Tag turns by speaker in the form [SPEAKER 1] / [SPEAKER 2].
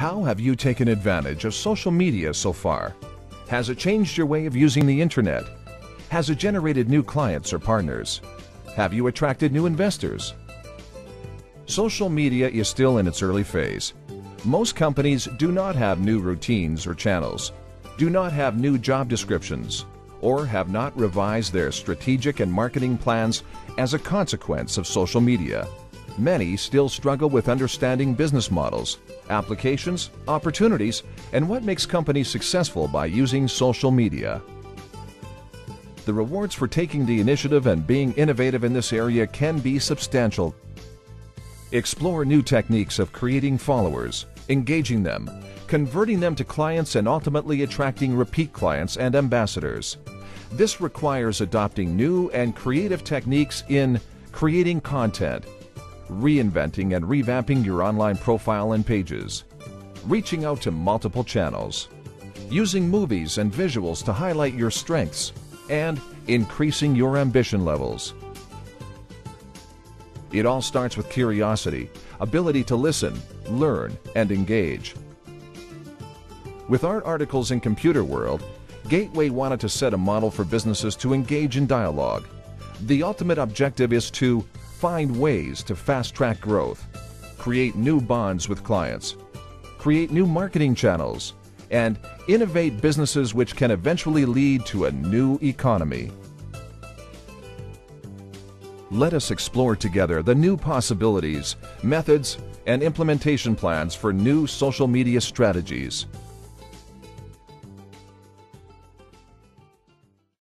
[SPEAKER 1] How have you taken advantage of social media so far? Has it changed your way of using the internet? Has it generated new clients or partners? Have you attracted new investors? Social media is still in its early phase. Most companies do not have new routines or channels, do not have new job descriptions, or have not revised their strategic and marketing plans as a consequence of social media. Many still struggle with understanding business models, applications, opportunities, and what makes companies successful by using social media. The rewards for taking the initiative and being innovative in this area can be substantial. Explore new techniques of creating followers, engaging them, converting them to clients, and ultimately attracting repeat clients and ambassadors. This requires adopting new and creative techniques in creating content, reinventing and revamping your online profile and pages, reaching out to multiple channels, using movies and visuals to highlight your strengths, and increasing your ambition levels. It all starts with curiosity, ability to listen, learn, and engage. With art articles in Computer World, Gateway wanted to set a model for businesses to engage in dialogue. The ultimate objective is to find ways to fast track growth, create new bonds with clients, create new marketing channels, and innovate businesses which can eventually lead to a new economy. Let us explore together the new possibilities, methods, and implementation plans for new social media strategies.